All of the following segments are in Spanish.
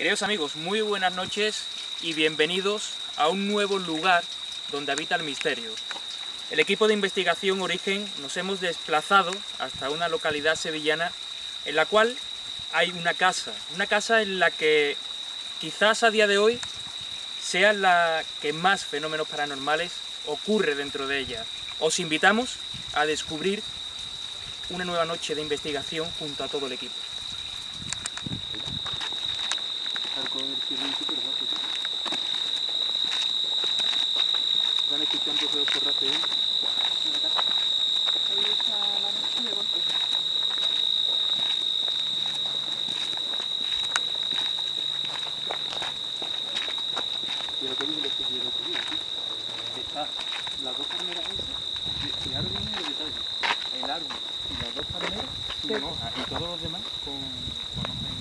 Queridos amigos, muy buenas noches y bienvenidos a un nuevo lugar donde habita el misterio. El equipo de investigación Origen nos hemos desplazado hasta una localidad sevillana en la cual hay una casa, una casa en la que quizás a día de hoy sea la que más fenómenos paranormales ocurre dentro de ella. Os invitamos a descubrir una nueva noche de investigación junto a todo el equipo. Van escuchando ruidos por rato ahí. Ahí está la noche de golpe. Y lo que dice lo que quiero ocurrir aquí. Está las dos palmeras esas. y- Fijaros bien en el detalle. El árbol y las dos palmeras sin Sí. hoja. Y todos los demás con, con hoja en-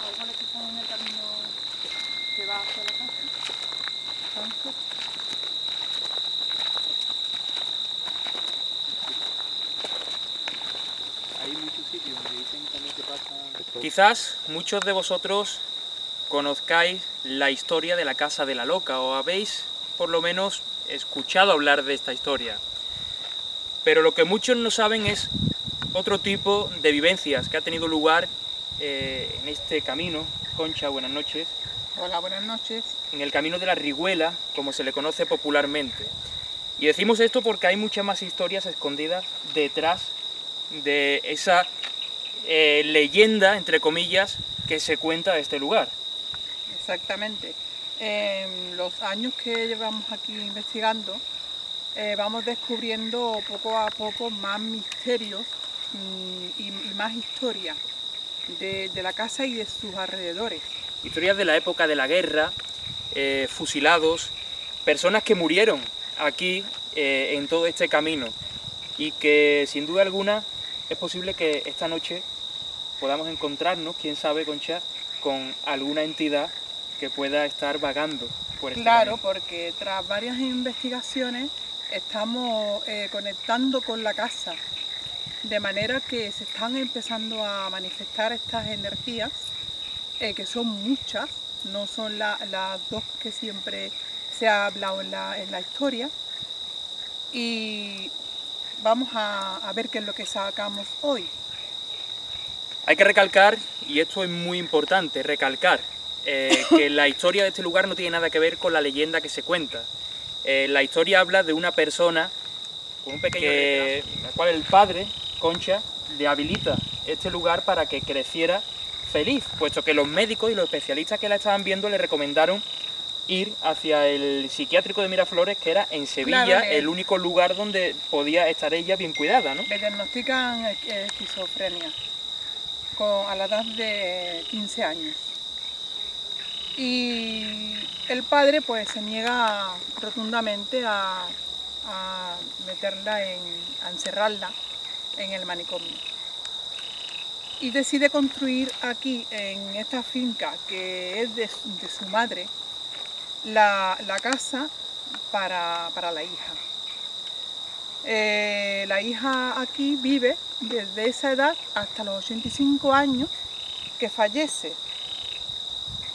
Los árboles que están en el camino que va hacia la casa. Entonces, Hay muchos sitios donde dicen también que pasa. Quizás muchos de vosotros conozcáis la historia de la Casa de la Loca o habéis por lo menos escuchado hablar de esta historia. Pero lo que muchos no saben es otro tipo de vivencias que ha tenido lugar eh, en este camino. Concha, buenas noches. hola, buenas noches. En el camino de la Riguela, como se le conoce popularmente. Y decimos esto porque hay muchas más historias escondidas detrás de esa eh, leyenda, entre comillas, que se cuenta de este lugar. Exactamente. En los años que llevamos aquí investigando, eh, vamos descubriendo poco a poco más misterios mm, y, y más historia de, de la casa y de sus alrededores. Historias de la época de la guerra, eh, fusilados, personas que murieron aquí eh, en todo este camino y que sin duda alguna es posible que esta noche podamos encontrarnos, quién sabe, Concha, con alguna entidad que pueda estar vagando por este Claro, camino. porque tras varias investigaciones estamos eh, conectando con la casa, de manera que se están empezando a manifestar estas energías, eh, que son muchas, no son la- las dos que siempre se ha hablado en la, en la historia. Y vamos a, a ver qué es lo que sacamos hoy. Hay que recalcar, y esto es muy importante, recalcar, eh, que la historia de este lugar no tiene nada que ver con la leyenda que se cuenta. Eh, la historia habla de una persona con un pequeño que, la cual el padre, Concha, le habilita este lugar para que creciera feliz, puesto que los médicos y los especialistas que la estaban viendo le recomendaron ir hacia el psiquiátrico de Miraflores, que era en Sevilla Claro, el único lugar donde podía estar ella bien cuidada, ¿no? Le diagnostican esquizofrenia con, a la edad de 15 años. Y el padre pues se niega rotundamente a, meterla en, a encerrarla en el manicomio. Y decide construir aquí, en esta finca que es de su madre, la, la casa para, para la hija. Eh, la hija aquí vive desde esa edad hasta los 85 años que fallece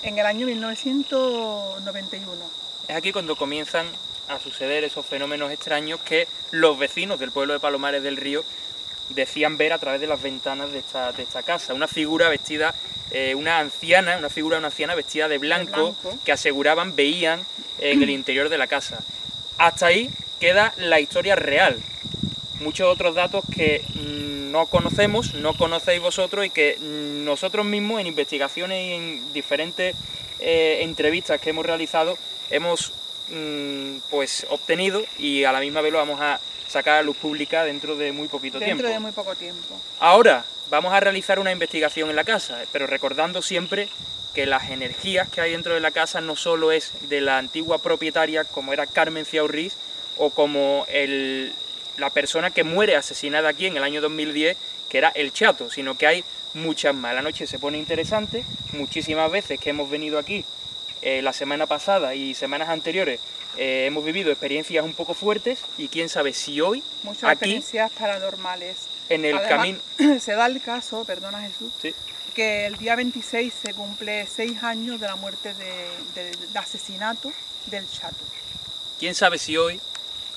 en el año 1991. Es aquí cuando comienzan a suceder esos fenómenos extraños que los vecinos del pueblo de Palomares del Río decían ver a través de las ventanas de esta, de esta casa. Una figura vestida, eh, una anciana, una figura de una anciana vestida de blanco, blanco. que aseguraban veían en el interior de la casa. Hasta ahí queda la historia real. Muchos otros datos que mm, no conocemos, no conocéis vosotros y que nosotros mismos en investigaciones y en diferentes eh, entrevistas que hemos realizado hemos mm, pues obtenido y a la misma vez lo vamos a sacar a luz pública dentro de muy poquito dentro tiempo. de muy poco tiempo. Ahora vamos a realizar una investigación en la casa, pero recordando siempre que las energías que hay dentro de la casa no solo es de la antigua propietaria como era Carmen Ciaurriz o como el- la persona que muere asesinada aquí en el año 2010, que era el Chato, sino que hay muchas más. La noche se pone interesante, muchísimas veces que hemos venido aquí eh, la semana pasada y semanas anteriores eh, hemos vivido experiencias un poco fuertes y quién sabe si hoy Muchas Aquí- experiencias paranormales. en el camino... se da el caso, perdona Jesús, Sí. que el día 26 se cumple seis años de la muerte de, de- de asesinato del chato. ¿Quién sabe si hoy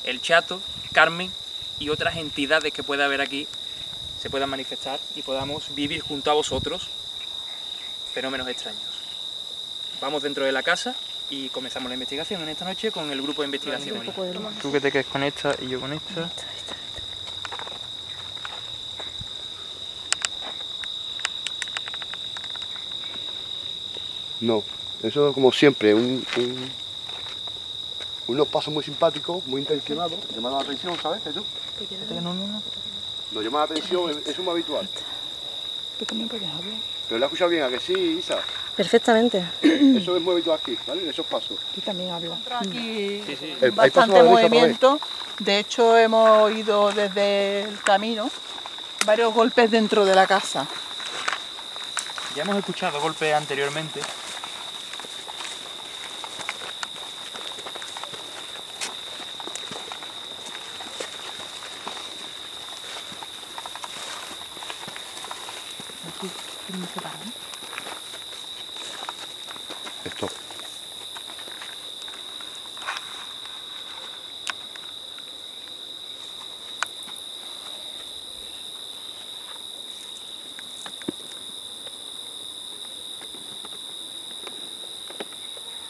el Chato, Carmen y otras entidades que pueda haber aquí se puedan manifestar y podamos vivir junto a vosotros fenómenos extraños? Vamos dentro de la casa y comenzamos la investigación en esta noche con el grupo de investigación. Tú que te quedes con esta y yo con esta. No, eso como siempre, un, un- unos pasos muy simpáticos, muy intencionados, llaman la atención, ¿sabes, Jesús? No, no, no. Nos llama la atención, es, es un habitual. Pero lo has escuchado bien, ¿a que sí, Isa? Perfectamente. Eso es muy habitual aquí, ¿vale? En esos pasos. Tú también hablas. Aquí Sí. El- bastante la movimiento. De hecho, hemos oído desde el camino varios golpes dentro de la casa. Ya hemos escuchado golpes anteriormente. Esto.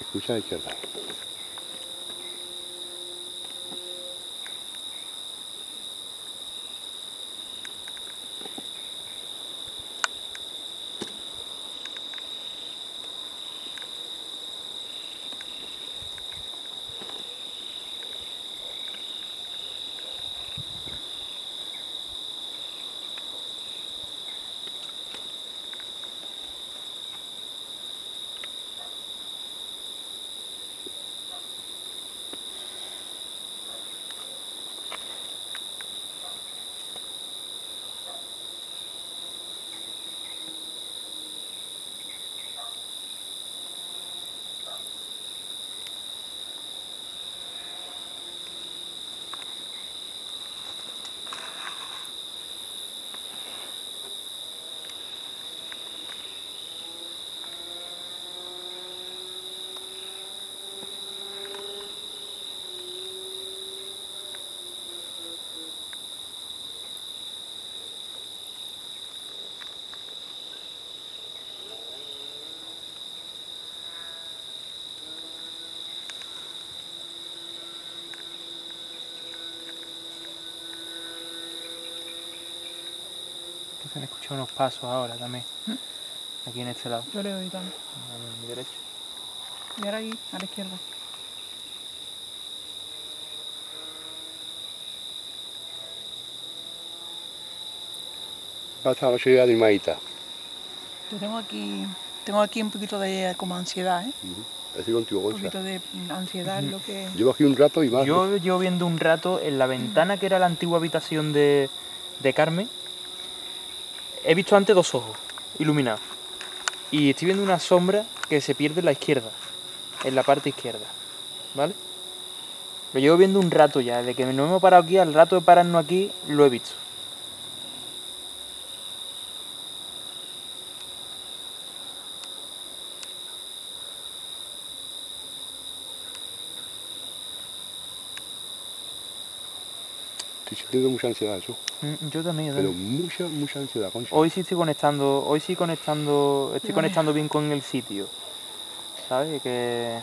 Escucha a la izquierda. Se han escuchado unos pasos ahora también. Aquí en este lado, Yo le oí también. a mi derecha. Y ahora ahí, a la izquierda. Va a estar la noche ya animadita. Yo tengo aquí, tengo aquí un poquito de como ansiedad, ¿eh? Estoy contigo, Un poquito de ansiedad lo que... Llevo aquí un rato y más. Yo llevo viendo un rato en la ventana que era la antigua habitación de, de Carmen. He visto antes dos ojos iluminados. Y estoy viendo una sombra que se pierde en la izquierda. En la parte izquierda. ¿Vale? Lo llevo viendo un rato ya. Desde que no hemos parado aquí, al rato de pararnos aquí, lo he visto. Estoy sintiendo mucha ansiedad, eso. Mm, Yo también, yo Pero mucha, mucha ansiedad, Concha. Hoy sí estoy conectando, hoy sí conectando, estoy conectando bien con el sitio. ¿Sabes? Que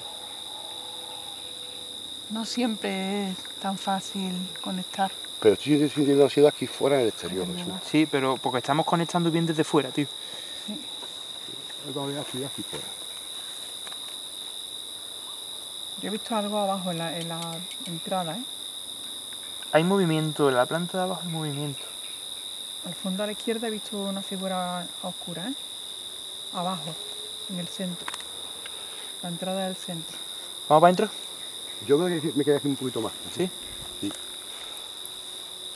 No siempre es tan fácil conectar. Pero estoy sintiendo ansiedad aquí fuera en el exterior, Ay, Jesús. mamá. sí, pero porque estamos conectando bien desde fuera, tío. Algo de aquí, aquí fuera. Yo he visto algo abajo en la, en la entrada, ¿eh? Hay movimiento, en la planta de abajo hay movimiento. Al fondo a la izquierda he visto una figura oscura, ¿eh? Abajo, en el centro. La entrada del centro. ¿Vamos para adentro? Yo me, me quedé aquí un poquito más. Sí. Sí.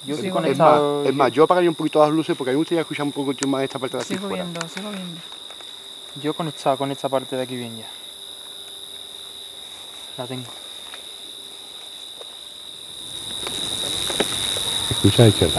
Yo estoy Sigo Es más, conectado. es más, yo apagaría un poquito las luces porque a mí me gustaría escuchar un poquito más esta parte de aquí Sigo fuera. viendo, sigo viendo. Yo he conectado con esta parte de aquí bien ya. La tengo. Включайте.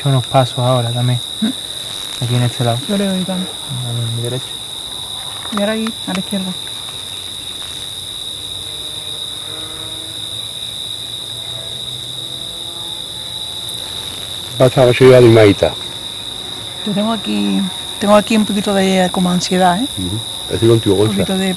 Escuchado unos pasos ahora también. Aquí en este lado. Yo le doy tanto. A mi derecha. Y ahora aquí, a la izquierda. Pasa la mayoría de Imaita. Yo tengo aquí, tengo aquí un poquito de como ansiedad, ¿eh? Estoy contigo, Un poquito de